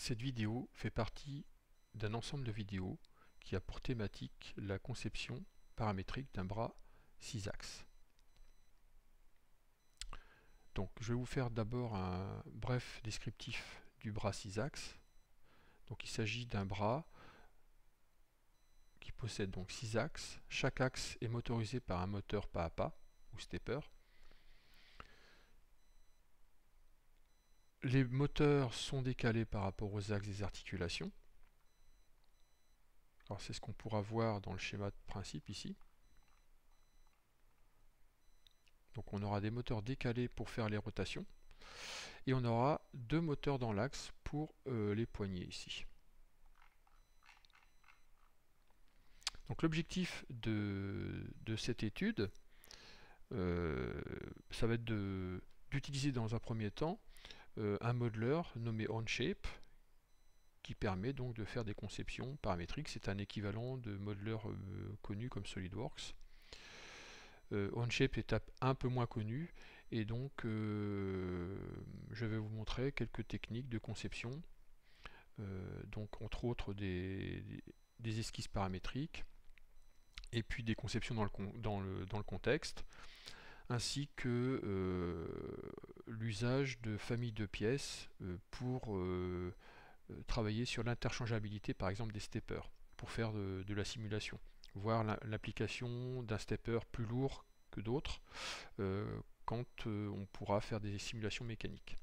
Cette vidéo fait partie d'un ensemble de vidéos qui a pour thématique la conception paramétrique d'un bras 6 axes. Donc je vais vous faire d'abord un bref descriptif du bras 6 axes. Donc il s'agit d'un bras qui possède donc 6 axes. Chaque axe est motorisé par un moteur pas à pas ou stepper. Les moteurs sont décalés par rapport aux axes des articulations. C'est ce qu'on pourra voir dans le schéma de principe ici. Donc on aura des moteurs décalés pour faire les rotations. Et on aura deux moteurs dans l'axe pour euh, les poignées ici. Donc l'objectif de, cette étude, euh, ça va être d'utiliser dans un premier temps un modeler nommé OnShape qui permet donc de faire des conceptions paramétriques. C'est un équivalent de modeler euh, connu comme SolidWorks. OnShape est un peu moins connu et donc je vais vous montrer quelques techniques de conception. donc entre autres des esquisses paramétriques, et puis des conceptions dans le, dans le, dans le contexte, ainsi que euh, l'usage de familles de pièces euh, pour euh, travailler sur l'interchangeabilité par exemple des steppers, pour faire de, la simulation, voir l'application d'un stepper plus lourd que d'autres quand on pourra faire des simulations mécaniques.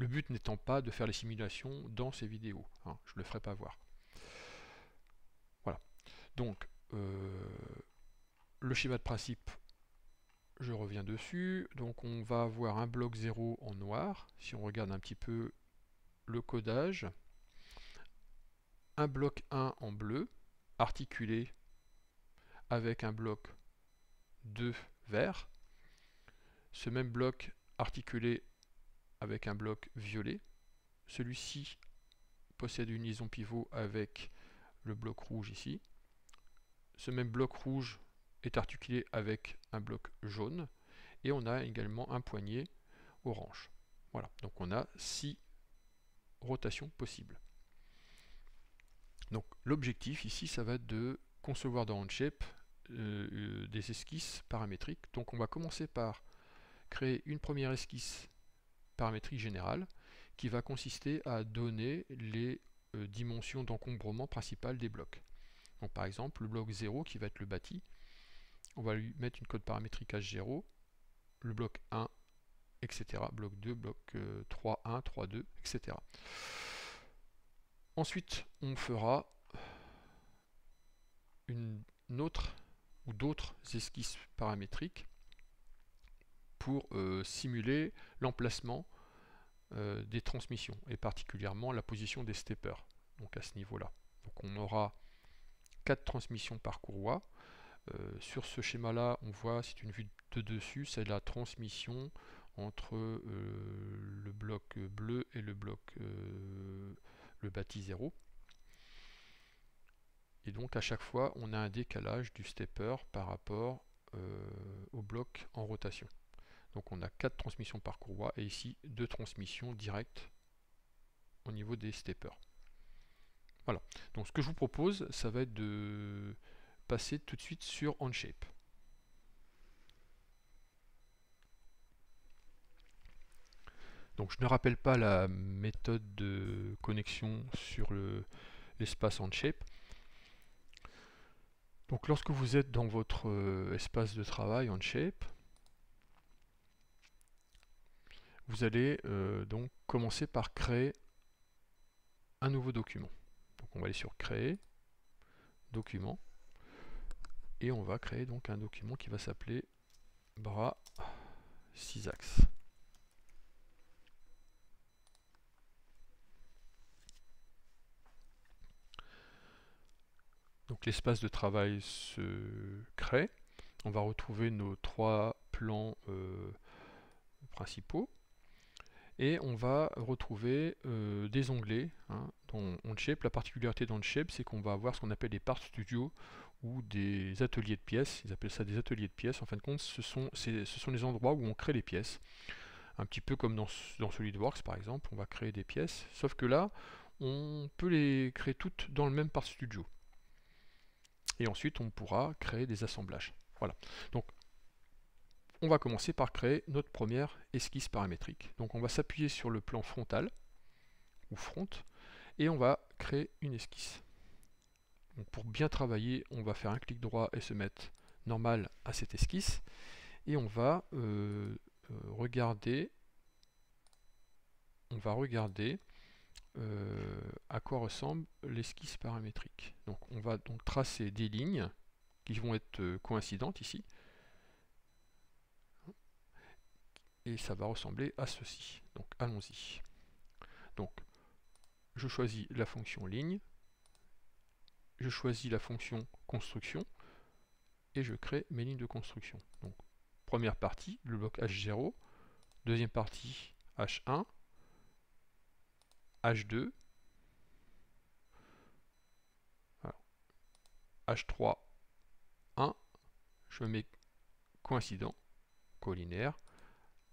Le but n'étant pas de faire les simulations dans ces vidéos, hein, je ne le ferai pas voir. Voilà. Donc, euh, le schéma de principe, je reviens dessus. Donc on va avoir un bloc 0 en noir, si on regarde un petit peu le codage. Un bloc 1 en bleu, articulé avec un bloc 2 vert. Ce même bloc articulé avec un bloc violet. Celui-ci possède une liaison pivot avec le bloc rouge ici. Ce même bloc rouge est articulé avec un bloc jaune et on a également un poignet orange. Voilà, donc on a six rotations possibles. Donc l'objectif ici, ça va être de concevoir dans OnShape euh, euh, des esquisses paramétriques. Donc on va commencer par créer une première esquisse paramétrique générale qui va consister à donner les euh, dimensions d'encombrement principales des blocs. Donc par exemple, le bloc 0 qui va être le bâti, on va lui mettre une code paramétrique H0, le bloc 1, etc. Bloc 2, bloc 3, 1, 3, 2, etc. Ensuite, on fera une autre ou d'autres esquisses paramétriques pour euh, simuler l'emplacement euh, des transmissions et particulièrement la position des steppers. Donc à ce niveau-là. Donc on aura quatre transmissions par courroie. Euh, sur ce schéma-là, on voit, c'est une vue de dessus, c'est la transmission entre euh, le bloc bleu et le bloc euh, le bâti 0. Et donc à chaque fois, on a un décalage du stepper par rapport au bloc en rotation. Donc on a quatre transmissions par courroie et ici deux transmissions directes au niveau des steppers. Voilà. Donc ce que je vous propose, ça va être de passer tout de suite sur OnShape. Donc je ne rappelle pas la méthode de connexion sur l'espace OnShape. Donc lorsque vous êtes dans votre euh, espace de travail OnShape, vous allez euh, donc commencer par créer un nouveau document on va aller sur créer, document, et on va créer donc un document qui va s'appeler bras 6 axes. Donc l'espace de travail se crée. On va retrouver nos trois plans euh, principaux et on va retrouver euh, des onglets hein, dans OnShape. La particularité d'OnShape, c'est qu'on va avoir ce qu'on appelle des parts studio ou des ateliers de pièces. Ils appellent ça des ateliers de pièces. En fin de compte, ce sont, ce sont les endroits où on crée les pièces. Un petit peu comme dans, dans SolidWorks par exemple, on va créer des pièces. Sauf que là, on peut les créer toutes dans le même Part Studio. Et ensuite, on pourra créer des assemblages. Voilà. Donc, on va commencer par créer notre première esquisse paramétrique. Donc, on va s'appuyer sur le plan frontal, ou front, et on va créer une esquisse. Pour bien travailler, on va faire un clic droit et se mettre normal à cette esquisse. Et on va euh, euh, regarder on va regarder euh, à quoi ressemble l'esquisse paramétrique. Donc on va donc tracer des lignes qui vont être coïncidentes ici. Et ça va ressembler à ceci. Donc allons-y. Donc je choisis la fonction ligne, je choisis la fonction construction et je crée mes lignes de construction. Donc première partie, le bloc H0, deuxième partie H1, H2, H3, 1, je mets coïncident, collinaire,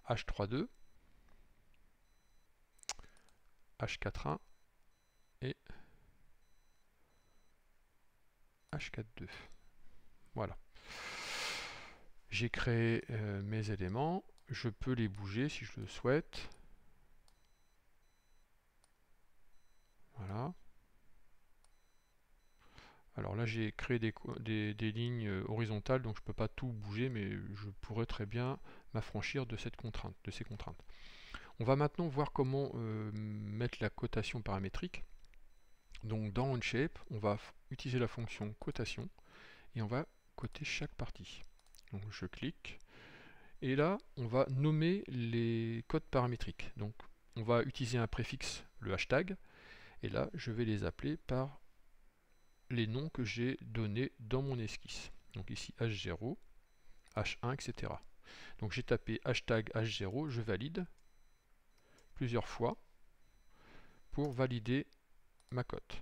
H3, 2, H4, 1 et H4, 2. Voilà. J'ai créé euh, mes éléments, je peux les bouger si je le souhaite. Voilà. Alors là j'ai créé des, lignes euh, horizontales donc je ne peux pas tout bouger mais je pourrais très bien m'affranchir de cette contrainte, de ces contraintes. On va maintenant voir comment euh, mettre la cotation paramétrique. Donc dans OnShape, on va utiliser la fonction cotation et on va coter chaque partie. Donc je clique et là on va nommer les codes paramétriques. Donc on va utiliser un préfixe, le hashtag, et là, je vais les appeler par les noms que j'ai donnés dans mon esquisse. Donc ici H0, H1, etc. Donc j'ai tapé hashtag H0, je valide plusieurs fois pour valider ma cote.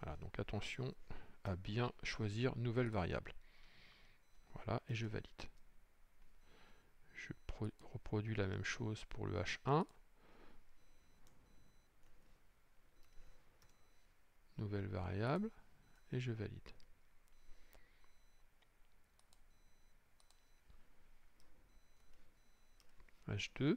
Voilà, donc attention à bien choisir nouvelle variable. Voilà, et je valide. Je reproduis la même chose pour le H1. nouvelle variable, et je valide. H2.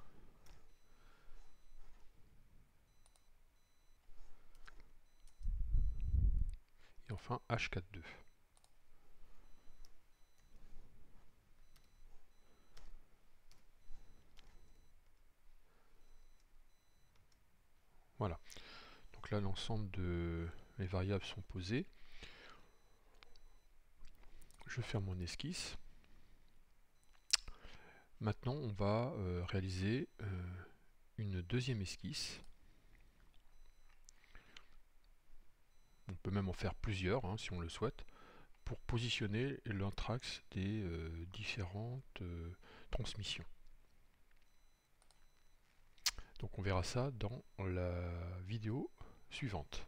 enfin H4, 2. Voilà. Donc là, l'ensemble de mes variables sont posées. Je ferme mon esquisse. Maintenant, on va euh, réaliser euh, une deuxième esquisse. Peut même en faire plusieurs, hein, si on le souhaite, pour positionner l'anthrax des euh, différentes transmissions. Donc on verra ça dans la vidéo suivante.